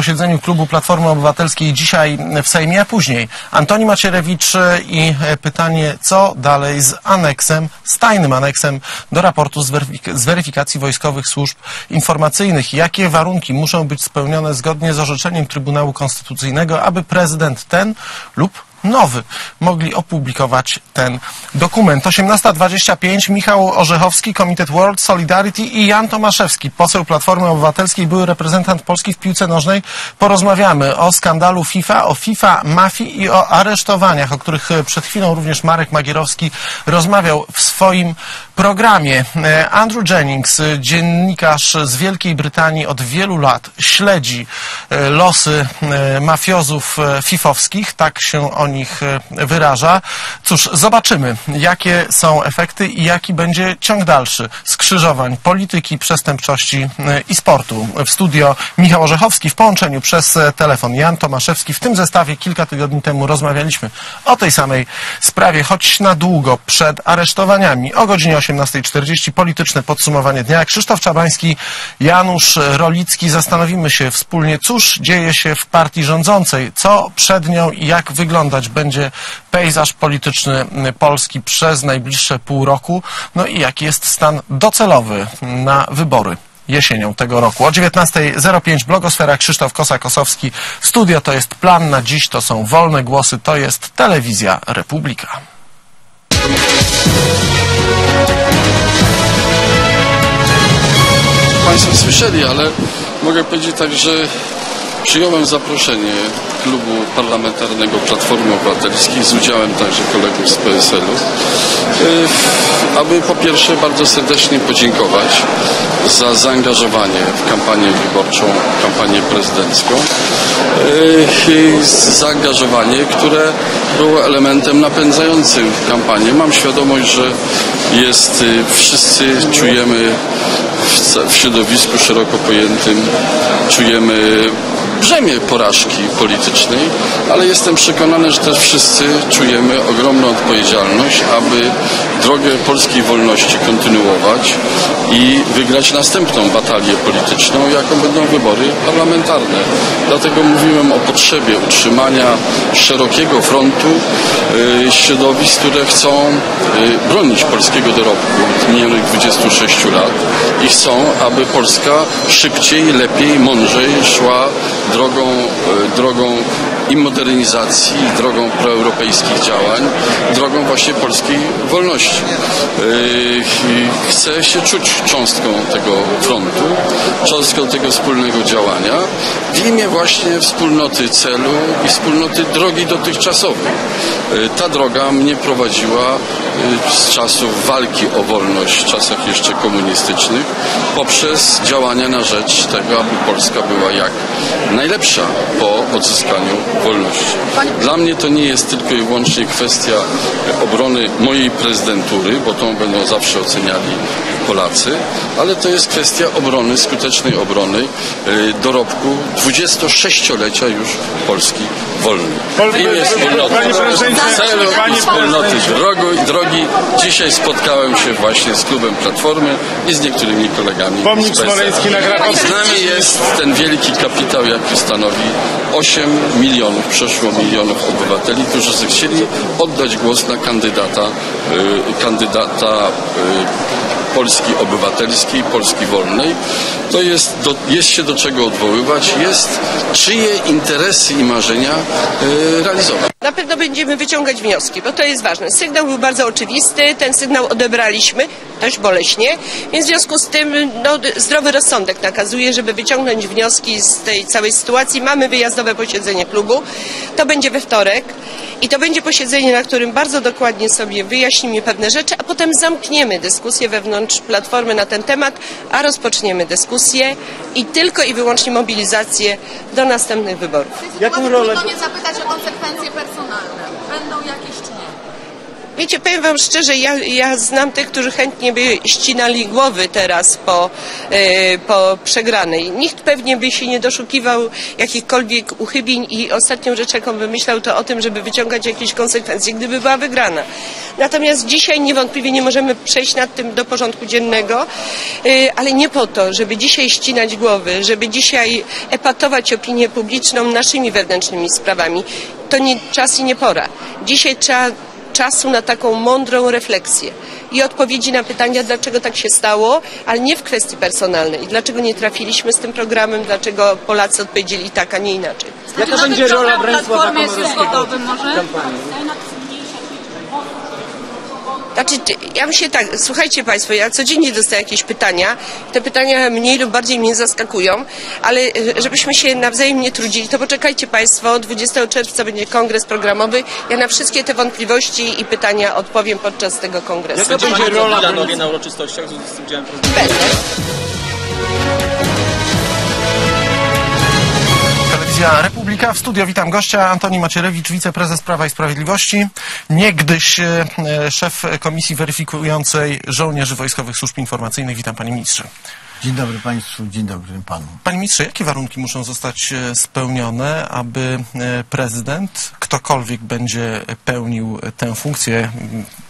posiedzeniu klubu Platformy Obywatelskiej dzisiaj w Sejmie, a później Antoni Macierewicz i e, pytanie, co dalej z aneksem, z tajnym aneksem do raportu z, weryfik- z weryfikacji wojskowych służb informacyjnych. Jakie warunki muszą być spełnione zgodnie z orzeczeniem Trybunału Konstytucyjnego, aby prezydent ten lub nowy mogli opublikować ten dokument. 18.25 Michał Orzechowski, Komitet World Solidarity i Jan Tomaszewski, poseł Platformy Obywatelskiej, były reprezentant Polski w piłce nożnej. Porozmawiamy o skandalu FIFA, o FIFA mafii i o aresztowaniach, o których przed chwilą również Marek Magierowski rozmawiał w swoim programie. E, Andrew Jennings, e, dziennikarz z Wielkiej Brytanii od wielu lat, śledzi e, losy mafiozów fifowskich, tak się o nich wyraża. Cóż, zobaczymy, jakie są efekty i jaki będzie ciąg dalszy skrzyżowań polityki, przestępczości i sportu. W studio Michał Orzechowski w połączeniu przez telefon Jan Tomaszewski. W tym zestawie kilka tygodni temu rozmawialiśmy o tej samej sprawie, choć na długo przed aresztowaniami. O godzinie 18.40 polityczne podsumowanie dnia. Krzysztof Czabański, Janusz Rolicki. Zastanowimy się wspólnie, cóż dzieje się w partii rządzącej, co przed nią i jak wyglądać będzie pejzaż polityczny Polski przez najbliższe pół roku. No i jaki jest stan docelowy na wybory jesienią tego roku. O 19.05 Blogosfera Krzysztof Kosa-Kosowski. Studio to jest plan na dziś, to są wolne głosy, to jest Telewizja Republika. Państwo słyszeli, ale mogę powiedzieć tak, że przyjąłem zaproszenie klubu parlamentarnego Platformy Obywatelskiej z udziałem także kolegów z PSL-u, y, aby po pierwsze bardzo serdecznie podziękować za zaangażowanie w kampanię wyborczą, kampanię prezydencką. Y, Zaangażowanie, które było elementem napędzającym kampanię. Mam świadomość, że jest, y, wszyscy czujemy w, środowisku szeroko pojętym czujemy brzemię porażki politycznej, ale jestem przekonany, że też wszyscy czujemy ogromną odpowiedzialność, aby drogę polskiej wolności kontynuować i wygrać następną batalię polityczną, jaką będą wybory parlamentarne. Dlatego mówiłem o potrzebie utrzymania szerokiego frontu y, środowisk, które chcą y, bronić polskiego dorobku od minionych 26 lat i chcą, aby Polska szybciej, lepiej, mądrzej szła drogą, e, drogą i modernizacji, drogą proeuropejskich działań, drogą właśnie polskiej wolności. E, Chcę się czuć cząstką tego frontu, cząstką tego wspólnego działania w imię właśnie wspólnoty celu i wspólnoty drogi dotychczasowej. E, Ta droga mnie prowadziła e, z czasów walki o wolność, w czasach jeszcze komunistycznych, poprzez działania na rzecz tego, aby Polska była jak najlepsza po odzyskaniu wolności. Dla mnie to nie jest tylko i wyłącznie kwestia obrony mojej prezydentury, bo tą będą zawsze oceniali Polacy, ale to jest kwestia obrony, skutecznej obrony e, dorobku 26-lecia już Polski wolnej. W imię wspólnoty Panie prezydencie, celu wspólnoty drogi, drogi. Dzisiaj spotkałem się właśnie z klubem Platformy i z niektórymi kolegami Pomnik. Smoleński na. Z nami jest ten wielki kapitał, jaki stanowi 8 milionów, przeszło milionów obywateli, którzy chcieli oddać głos na kandydata, y, kandydata y, Polski obywatelskiej, Polski wolnej. To jest, do, jest się do czego odwoływać, jest czyje interesy i marzenia y, realizować. Na pewno będziemy wyciągać wnioski, bo to jest ważne. Sygnał był bardzo oczywisty, ten sygnał odebraliśmy dość boleśnie, więc w związku z tym no, zdrowy rozsądek nakazuje, żeby wyciągnąć wnioski z tej całej sytuacji. Mamy wyjazdowe posiedzenie klubu, to będzie we wtorek i to będzie posiedzenie, na którym bardzo dokładnie sobie wyjaśnimy pewne rzeczy, a potem zamkniemy dyskusję wewnątrz Platformy na ten temat, a rozpoczniemy dyskusję i tylko i wyłącznie mobilizację do następnych wyborów. Jaką rolę- zapytać o konsekwencje personalne. Będą jakieś czy nie? Wiecie, powiem wam szczerze, ja, ja znam tych, którzy chętnie by ścinali głowy teraz po, e, po przegranej. Nikt pewnie by się nie doszukiwał jakichkolwiek uchybień i ostatnią rzecz, jaką wymyślał, to o tym, żeby wyciągać jakieś konsekwencje, gdyby była wygrana. Natomiast dzisiaj niewątpliwie nie możemy przejść nad tym do porządku dziennego, e, ale nie po to, żeby dzisiaj ścinać głowy, żeby dzisiaj epatować opinię publiczną naszymi wewnętrznymi sprawami. To nie czas i nie pora. Dzisiaj trzeba czasu na taką mądrą refleksję i odpowiedzi na pytania, dlaczego tak się stało, ale nie w kwestii personalnej. Dlaczego nie trafiliśmy z tym programem, dlaczego Polacy odpowiedzieli tak, a nie inaczej. Jaka będzie rola Bronisława Komorowskiego gotowy może? w kampanii? Znaczy, ja bym się tak, słuchajcie Państwo, ja codziennie dostaję jakieś pytania. Te pytania mniej lub bardziej mnie zaskakują, ale e, żebyśmy się nawzajem nie trudzili, to poczekajcie Państwo, 20 czerwca będzie kongres programowy. Ja na wszystkie te wątpliwości i pytania odpowiem podczas tego kongresu. Jaka będzie rola na uroczystościach z udziałem prezydenta. Będę. Telewizja Republika. W studio witam gościa Antoni Macierewicz, wiceprezes Prawa i Sprawiedliwości, niegdyś e, szef Komisji Weryfikującej Żołnierzy Wojskowych Służb Informacyjnych. Witam panie ministrze. Dzień dobry Państwu, dzień dobry Panu. Panie ministrze, jakie warunki muszą zostać e, spełnione, aby e, prezydent, ktokolwiek będzie pełnił tę funkcję,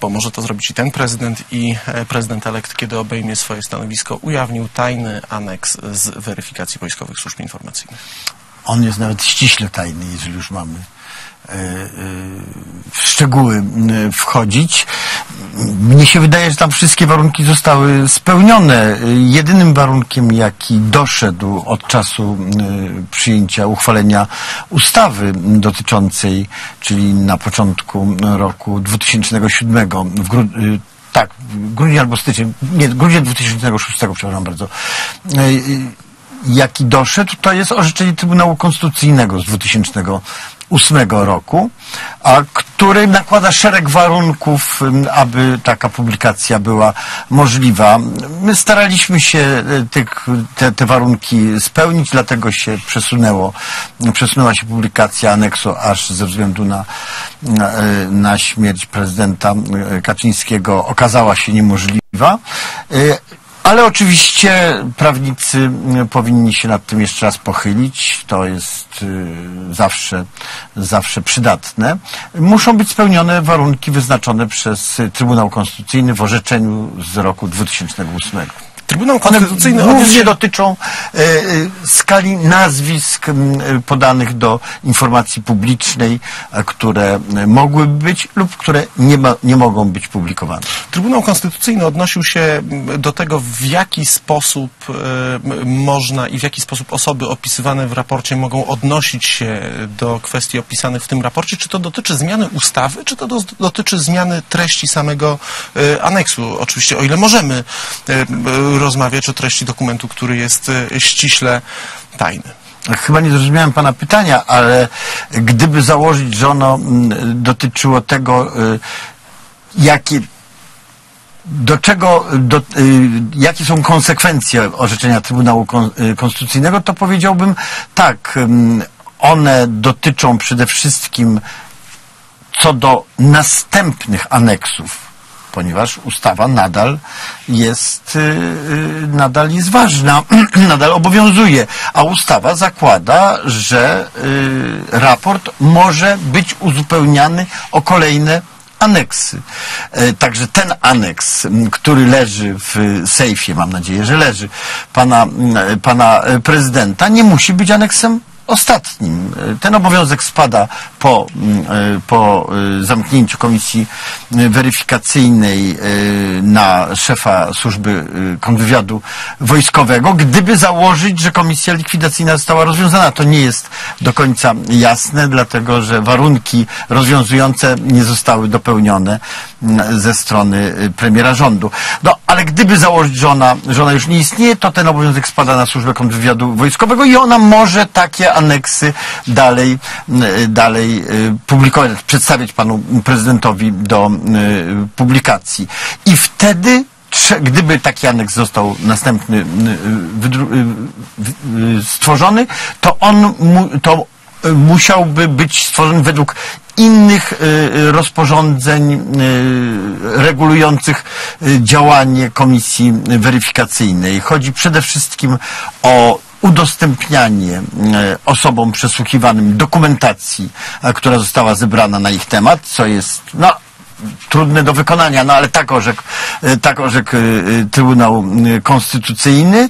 bo może to zrobić i ten prezydent i prezydent elekt, kiedy obejmie swoje stanowisko, ujawnił tajny aneks z weryfikacji Wojskowych Służb Informacyjnych? On jest nawet ściśle tajny, jeżeli już mamy e, e, w szczegóły wchodzić. Mnie się wydaje, że tam wszystkie warunki zostały spełnione. Jedynym warunkiem, jaki doszedł od czasu przyjęcia, uchwalenia ustawy dotyczącej, czyli na początku roku 2007 w gru- y, tak, w grudniu albo styczeń, nie, grudzień 2006, przepraszam bardzo, y, jaki doszedł, to jest orzeczenie Trybunału Konstytucyjnego z 2008 roku, a który nakłada szereg warunków, aby taka publikacja była możliwa. My staraliśmy się y, tych, te, te warunki spełnić, dlatego się przesunęło, przesunęła się publikacja aneksu aż ze względu na, na, y, na śmierć prezydenta y, Kaczyńskiego okazała się niemożliwa. Ale oczywiście prawnicy mm, powinni się nad tym jeszcze raz pochylić. To jest y, zawsze, zawsze przydatne. Muszą być spełnione warunki wyznaczone przez Trybunał Konstytucyjny w orzeczeniu z roku 2008. Trybunał One Konstytucyjny odniósł głównie się dotyczą e, skali nazwisk podanych do informacji publicznej, które e, mogłyby być lub które nie, ma, nie mogą być publikowane. Trybunał Konstytucyjny odnosił się do tego, w jaki sposób można i w jaki sposób osoby opisywane w raporcie mogą odnosić się do kwestii opisanych w tym raporcie. Czy to dotyczy zmiany ustawy, czy to do, dotyczy zmiany treści samego aneksu? Oczywiście, o ile możemy rozmawiać o treści dokumentu, który jest e, ściśle tajny. Chyba nie zrozumiałem Pana pytania, ale gdyby założyć, że ono mm, dotyczyło tego, y, jakie do czego, do, y, jakie są konsekwencje orzeczenia Trybunału Kon, Konstytucyjnego, to powiedziałbym tak, ym, one dotyczą przede wszystkim co do następnych aneksów, ponieważ ustawa nadal jest, y, y, nadal jest ważna, nadal obowiązuje, a ustawa zakłada, że y, raport może być uzupełniany o kolejne aneksy. E, Także ten aneks, który leży w sejfie, mam nadzieję, że leży, pana, pana e, prezydenta, nie musi być aneksem ostatnim. Ten obowiązek spada po, m, e, po e, zamknięciu komisji weryfikacyjnej e, na szefa służby kontrwywiadu wojskowego, gdyby założyć, że komisja likwidacyjna została rozwiązana. To nie jest do końca jasne, dlatego że warunki rozwiązujące nie zostały dopełnione m, ze strony premiera rządu. No, ale gdyby założyć, że ona, że ona już nie istnieje, to ten obowiązek spada na służbę kontrwywiadu wojskowego i ona może takie aneksy dalej, m, dalej y, publikować, przedstawiać panu prezydentowi do y, publikacji. I wtedy Gdyby taki aneks został następny stworzony, to on to musiałby być stworzony według innych rozporządzeń regulujących działanie komisji weryfikacyjnej. Chodzi przede wszystkim o udostępnianie e, osobom przesłuchiwanym dokumentacji, e, która została zebrana na ich temat, co jest no, trudne do wykonania, no ale tak orzekł, e, tak orzekł e, Trybunał e, Konstytucyjny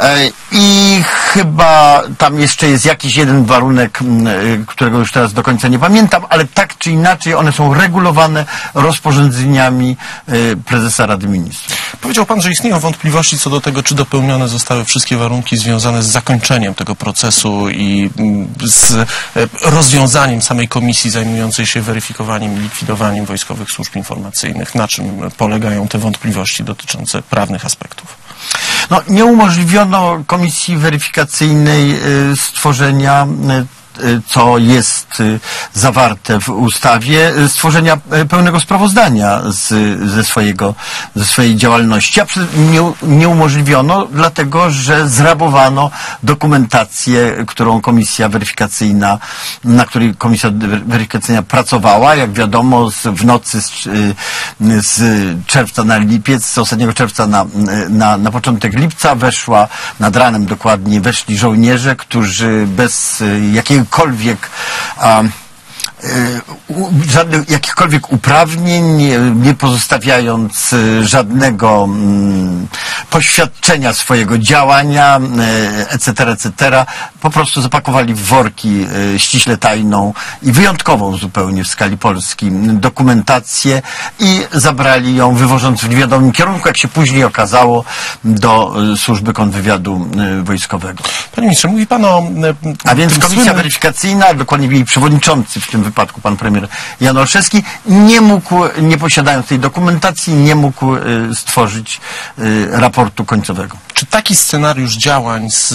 E, i chyba tam jeszcze jest jakiś jeden warunek, którego już teraz do końca nie pamiętam, ale tak czy inaczej one są regulowane rozporządzeniami prezesa Rady Ministrów. Powiedział pan, że istnieją wątpliwości co do tego, czy dopełnione zostały wszystkie warunki związane z zakończeniem tego procesu i z rozwiązaniem samej komisji zajmującej się weryfikowaniem i likwidowaniem wojskowych służb informacyjnych. Na czym polegają te wątpliwości dotyczące prawnych aspektów? No, nie umożliwiono komisji weryfikacyjnej y, stworzenia y, co jest y, zawarte w ustawie, y, stworzenia y, pełnego sprawozdania z, ze, swojego, ze swojej działalności, a nie, nie umożliwiono, dlatego że zrabowano dokumentację, którą komisja weryfikacyjna, na której komisja wer- weryfikacyjna pracowała, jak wiadomo, z, w nocy z, y, z czerwca na lipiec, z ostatniego czerwca na, na, na początek lipca weszła, nad ranem dokładnie, weszli żołnierze, którzy bez y, jakiegokolwiek a, y, u- żadnych, jakichkolwiek uprawnień, nie, pozostawiając y, żadnego mm, poświadczenia swojego działania, etc., etc., po prostu zapakowali w worki y, ściśle tajną i wyjątkową zupełnie w skali Polski dokumentację i zabrali ją, wywożąc w niewiadomym kierunku, jak się później okazało, do służby kontrwywiadu wojskowego. Panie ministrze, mówi pan o... e, A więc komisja weryfikacyjna, dokładnie jej przewodniczący w tym wypadku, pan premier Jan Olszewski, nie mógł, nie posiadając tej dokumentacji, nie mógł y, stworzyć y, raportu końcowego. Czy taki scenariusz działań z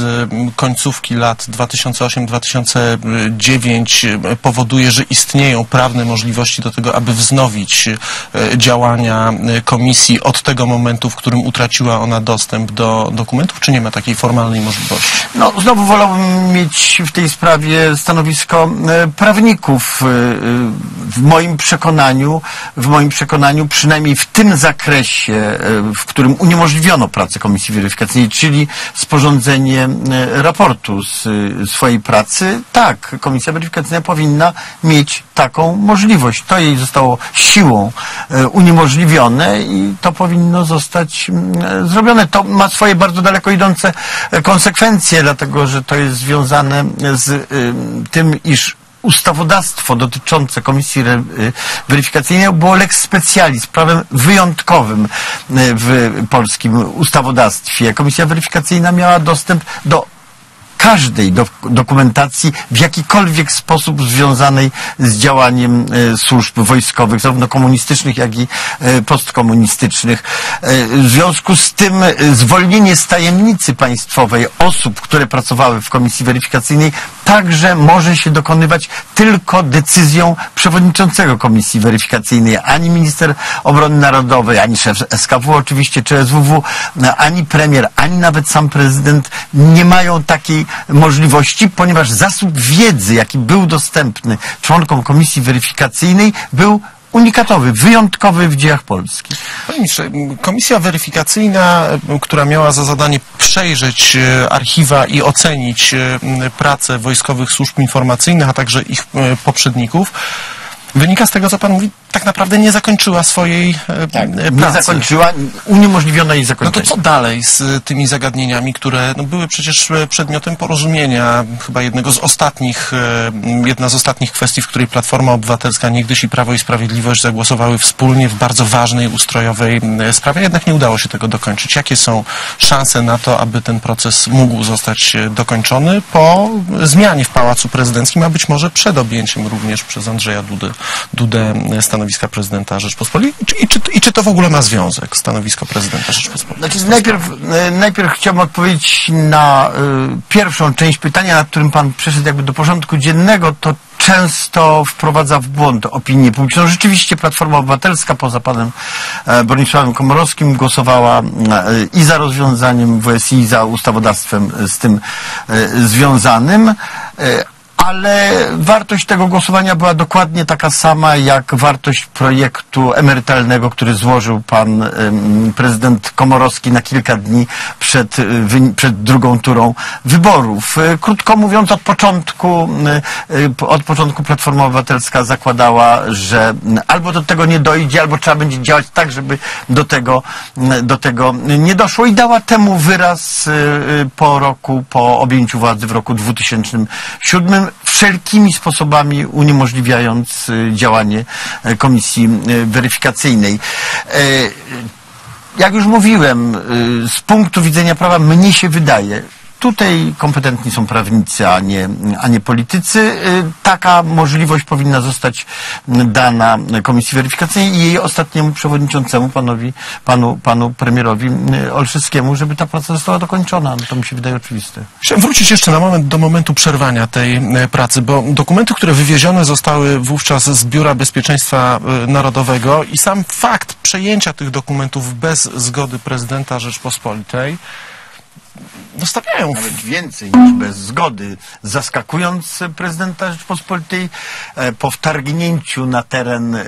końcówki lat 2008-2009 e, powoduje, że istnieją prawne możliwości do tego, aby wznowić e, działania e, komisji od tego momentu, w którym utraciła ona dostęp do dokumentów, czy nie ma takiej formalnej możliwości? No, znowu wolałbym mieć w tej sprawie stanowisko e, prawników. E, e, W moim przekonaniu, w moim przekonaniu, przynajmniej w tym zakresie, e, w którym uniemożliwiono pracę Komisji Weryfikacyjnej, czyli sporządzenie raportu z swojej pracy, tak, Komisja Weryfikacyjna powinna mieć taką możliwość. To jej zostało siłą uniemożliwione i to powinno zostać mm, zrobione. To ma swoje bardzo daleko idące konsekwencje, dlatego że to jest związane z y, tym, iż ustawodawstwo dotyczące Komisji y, Weryfikacyjnej było lex specialis, prawem wyjątkowym y, w polskim ustawodawstwie. Komisja Weryfikacyjna miała dostęp do każdej do, dokumentacji w jakikolwiek sposób związanej z działaniem e, służb wojskowych, zarówno komunistycznych, jak i e, postkomunistycznych. E, w związku z tym e, zwolnienie z tajemnicy państwowej osób, które pracowały w komisji weryfikacyjnej, także może się dokonywać tylko decyzją przewodniczącego komisji weryfikacyjnej. Ani minister obrony narodowej, ani szef SKW oczywiście, czy SWW, ani premier, ani nawet sam prezydent nie mają takiej możliwości, ponieważ zasób wiedzy, jaki był dostępny członkom komisji weryfikacyjnej, był unikatowy, wyjątkowy w dziejach Polski. Panie ministrze, komisja weryfikacyjna, która miała za zadanie przejrzeć e, archiwa i ocenić e, pracę wojskowych służb informacyjnych, a także ich e, poprzedników, wynika z tego, co pan mówi, tak naprawdę nie zakończyła swojej e, Tak, e, nie pracy. zakończyła, uniemożliwiono jej No zakończenie. to co dalej z e, tymi zagadnieniami, które no, były przecież przedmiotem porozumienia, chyba jednego z ostatnich, jedna z ostatnich kwestii, w której Platforma Obywatelska niegdyś i Prawo i Sprawiedliwość zagłosowały wspólnie w bardzo ważnej ustrojowej sprawie, jednak nie udało się tego dokończyć. Jakie są szanse na to, aby ten proces mógł zostać dokończony po zmianie w Pałacu Prezydenckim, a być może przed objęciem również przez Andrzeja Dudę, Dudę e, stanowiska prezydenta Rzeczpospolitej? I czy, i, czy, I czy to w ogóle ma związek, stanowisko prezydenta Rzeczpospolitej? Znaczy, najpierw, e, najpierw chciałbym odpowiedzieć na e, pierwszą część pytania, nad którym pan przeszedł jakby do porządku dziennego. To często wprowadza w błąd opinię publiczną. Rzeczywiście Platforma Obywatelska poza panem e, Bronisławem Komorowskim głosowała i za rozwiązaniem WSI, i za ustawodawstwem z tym związanym. Ale wartość tego głosowania była dokładnie taka sama jak wartość projektu emerytalnego, który złożył pan prezydent Komorowski na kilka dni przed, y, przed drugą turą wyborów. Y, Krótko mówiąc, od początku, y, od początku Platforma Obywatelska zakładała, że mm, albo do tego nie dojdzie, albo trzeba będzie działać tak, żeby do tego, mm, do tego nie doszło i dała temu wyraz po roku, po objęciu władzy w roku 2007, wszelkimi sposobami uniemożliwiając y, działanie y, komisji y, weryfikacyjnej. Y, jak już mówiłem, z punktu widzenia prawa mnie się wydaje, tutaj kompetentni są prawnicy, a nie, a nie politycy. Y, Taka możliwość powinna zostać dana Komisji Weryfikacyjnej i jej ostatniemu przewodniczącemu, panowi, panu, panu premierowi y, Olszewskiemu, żeby ta praca została dokończona. No to mi się wydaje oczywiste. Chciałem wrócić jeszcze na moment do momentu przerwania tej e, pracy, bo dokumenty, które wywiezione zostały wówczas z Biura Bezpieczeństwa Narodowego i sam fakt przejęcia tych dokumentów bez zgody prezydenta Rzeczpospolitej dostawiają nawet więcej niż bez zgody, zaskakując prezydenta Rzeczpospolitej e, po wtargnięciu na teren, e,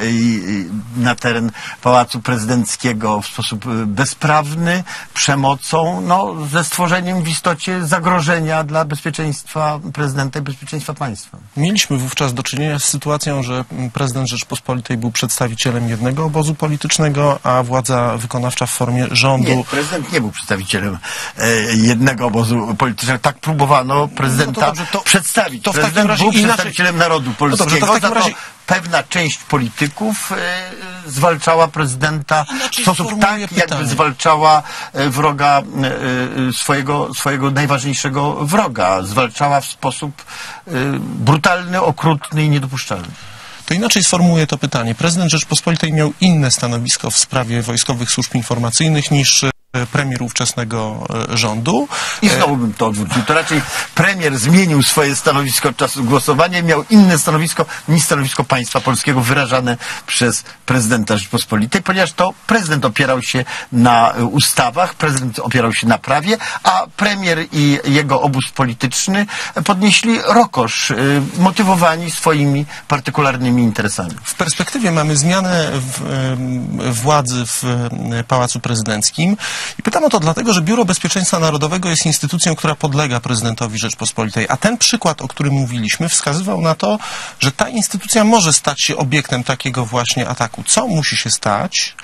na teren Pałacu Prezydenckiego w sposób e, bezprawny, przemocą, no, ze stworzeniem w istocie zagrożenia dla bezpieczeństwa prezydenta i bezpieczeństwa państwa. Mieliśmy wówczas do czynienia z sytuacją, że prezydent Rzeczpospolitej był przedstawicielem jednego obozu politycznego, a władza wykonawcza w formie rządu. Nie, prezydent nie był przedstawicielem e, jednego obozu politycznego. Tak próbowano prezydenta No dobrze, to- przedstawić. to w takim Prezydent razie był inaczej- przedstawicielem narodu No dobrze, to w polskiego, to razie- pewna część polityków e, zwalczała prezydenta w Inaczej sposób sformułuję tak, jakby pytanie. zwalczała e, wroga, e, e, swojego, swojego najważniejszego wroga. Zwalczała w sposób e, brutalny, okrutny i niedopuszczalny. To inaczej sformułuję to pytanie. Prezydent Rzeczpospolitej miał inne stanowisko w sprawie wojskowych służb informacyjnych niż e, premier ówczesnego e, rządu. I znowu bym to odwrócił. To raczej premier zmienił swoje stanowisko od czasu głosowania i miał inne stanowisko niż stanowisko państwa polskiego wyrażane przez prezydenta Rzeczpospolitej, ponieważ to prezydent opierał się na ustawach, prezydent opierał się na prawie, a premier i jego obóz polityczny podnieśli rokosz, motywowani swoimi partykularnymi interesami. W perspektywie mamy zmianę w, władzy w Pałacu Prezydenckim i pytam o to dlatego, że Biuro Bezpieczeństwa Narodowego jest instytucją, która podlega prezydentowi Rzeczpospolitej, a ten przykład, o którym mówiliśmy, wskazywał na to, że ta instytucja może stać się obiektem takiego właśnie ataku. Co musi się stać,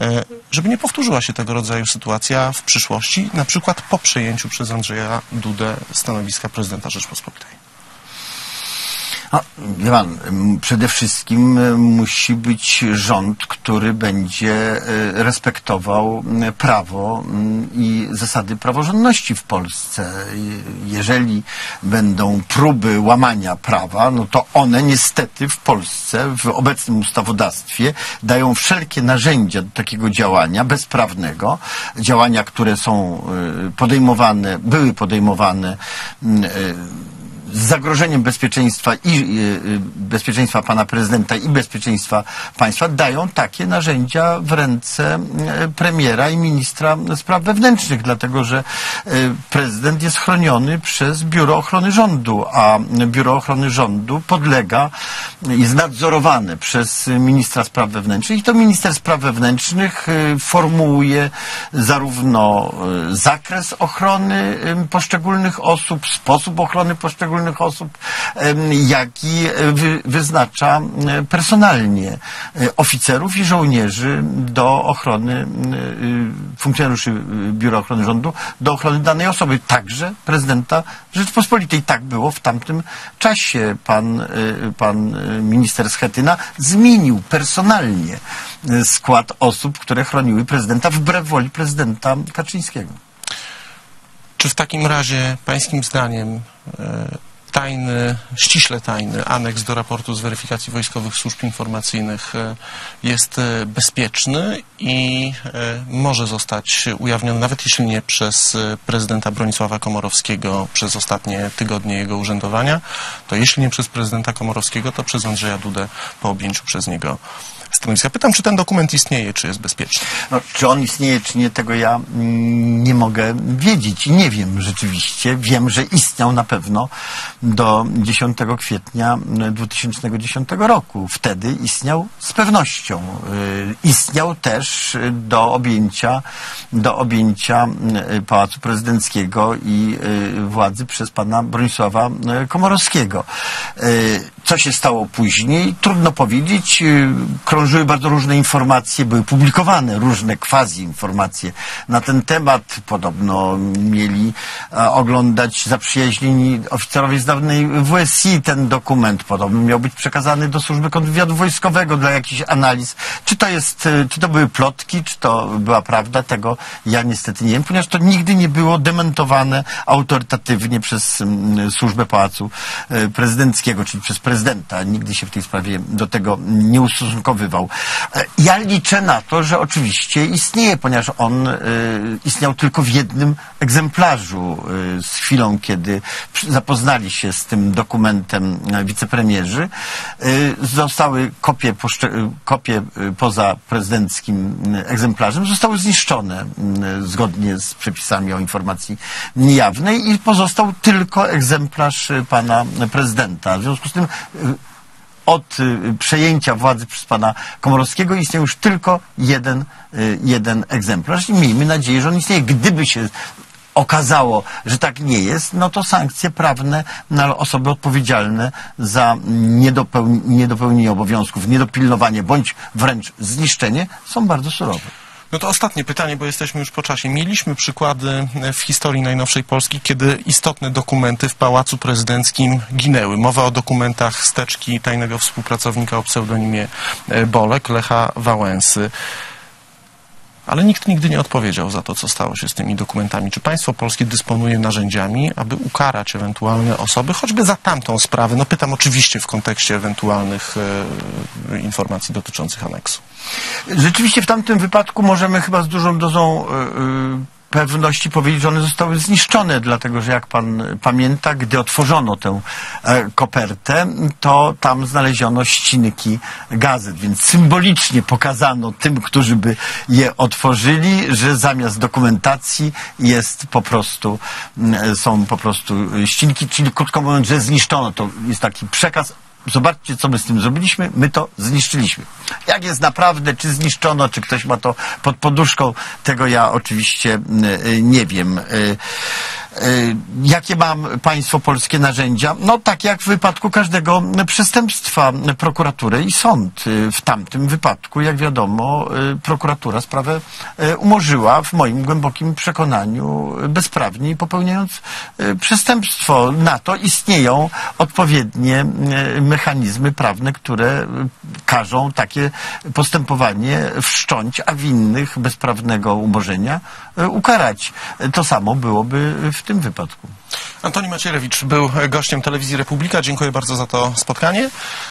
e, żeby nie powtórzyła się tego rodzaju sytuacja w przyszłości, na przykład po przejęciu przez Andrzeja Dudę stanowiska prezydenta Rzeczpospolitej? No, wie pan, przede wszystkim e, musi być rząd, który będzie e, respektował prawo i zasady praworządności w Polsce. Jeżeli będą próby łamania prawa, no to one niestety w Polsce, w obecnym ustawodawstwie dają wszelkie narzędzia do takiego działania bezprawnego, działania, które są e, podejmowane, były podejmowane zagrożeniem bezpieczeństwa i y, y, bezpieczeństwa pana prezydenta i bezpieczeństwa państwa dają takie narzędzia w ręce premiera i ministra spraw wewnętrznych, dlatego że y, prezydent jest chroniony przez Biuro Ochrony Rządu, a Biuro Ochrony Rządu podlega, jest nadzorowane przez ministra spraw wewnętrznych. I to minister spraw wewnętrznych formułuje zarówno zakres ochrony poszczególnych osób, sposób ochrony poszczególnych osób, em, jak i e, wy, wyznacza personalnie e, oficerów i żołnierzy do ochrony e, funkcjonariuszy Biura Ochrony Rządu, do ochrony danej osoby, także prezydenta Rzeczpospolitej. Tak było w tamtym czasie. Pan, pan minister Schetyna zmienił personalnie skład osób, które chroniły prezydenta wbrew woli prezydenta Kaczyńskiego. Czy w takim razie, pańskim zdaniem, tajny, ściśle tajny aneks do raportu z weryfikacji wojskowych służb informacyjnych e, jest e, bezpieczny i e, może zostać ujawniony, nawet jeśli nie przez prezydenta Bronisława Komorowskiego przez ostatnie tygodnie jego urzędowania, to to jeśli nie przez prezydenta Komorowskiego, to przez Andrzeja Dudę po objęciu przez niego stanowiska. Pytam, czy ten dokument istnieje, czy jest bezpieczny. No, czy on istnieje, czy nie, tego ja mm, nie mogę wiedzieć i nie wiem rzeczywiście. Wiem, że istniał na pewno do 10 kwietnia mm, 2010 roku. Wtedy istniał z pewnością. Y, Istniał też do objęcia, do objęcia y, Pałacu Prezydenckiego i y, władzy przez pana Bronisława Komorowskiego. Co się stało później? Trudno powiedzieć. Krążyły bardzo różne informacje, były publikowane różne quasi-informacje na ten temat. Podobno mieli oglądać zaprzyjaźnieni oficerowie z dawnej WSI ten dokument. Podobno miał być przekazany do służby kontrwywiadu wojskowego dla jakichś analiz. Czy to jest, e, czy to były plotki, czy to była prawda, tego ja niestety nie wiem, ponieważ to nigdy nie było dementowane autorytatywnie przez służbę Pałacu e, Prezydenckiego, czyli przez prezydenta. Nigdy się w tej sprawie do tego nie ustosunkowywał. E, Ja liczę na to, że oczywiście istnieje, ponieważ on istniał tylko w jednym egzemplarzu z chwilą, kiedy zapoznali się z tym dokumentem wicepremierzy. E, Zostały kopie, e, kopie e, poza prezydenckim egzemplarzem zostały zniszczone zgodnie z przepisami o informacji niejawnej i pozostał tylko egzemplarz pana prezydenta. W związku z tym od y, przejęcia władzy przez pana Komorowskiego istnieje już tylko jeden, y, jeden egzemplarz i miejmy nadzieję, że on istnieje. Gdyby się okazało, że tak nie jest, no to sankcje prawne na osoby odpowiedzialne za niedopełni- niedopełnienie obowiązków, niedopilnowanie bądź wręcz zniszczenie są bardzo surowe. No to ostatnie pytanie, bo jesteśmy już po czasie. Mieliśmy przykłady w historii najnowszej Polski, kiedy istotne dokumenty w Pałacu Prezydenckim ginęły. Mowa o dokumentach steczki tajnego współpracownika o pseudonimie e, Bolek, Lecha Wałęsy. Ale nikt nigdy nie odpowiedział za to, co stało się z tymi dokumentami. Czy państwo polskie dysponuje narzędziami, aby ukarać ewentualne osoby, choćby za tamtą sprawę? No pytam oczywiście w kontekście ewentualnych e, informacji dotyczących aneksu. Rzeczywiście w tamtym wypadku możemy chyba z dużą dozą y, y, pewności powiedzieć, że one zostały zniszczone, dlatego że jak pan pamięta, gdy otworzono tę e, kopertę, to tam znaleziono ścinki gazet, więc symbolicznie pokazano tym, którzy by je otworzyli, że zamiast dokumentacji jest po prostu, są po prostu ścinki, czyli krótko mówiąc, że zniszczono. To jest taki przekaz Zobaczcie, co my z tym zrobiliśmy. My to zniszczyliśmy. Jak jest naprawdę, czy zniszczono, czy ktoś ma to pod poduszką, tego ja oczywiście y, y, nie wiem. Y, Jakie mam państwo polskie narzędzia? No tak jak w wypadku każdego przestępstwa prokuratury i sąd. Y, W tamtym wypadku, jak wiadomo, y, prokuratura sprawę umorzyła w moim głębokim przekonaniu bezprawnie popełniając y, przestępstwo. Na to istnieją odpowiednie mechanizmy prawne, które każą takie postępowanie wszcząć, a winnych bezprawnego umorzenia ukarać. To samo byłoby w tym wypadku. Antoni Macierewicz był gościem telewizji Republika. Dziękuję bardzo za to spotkanie.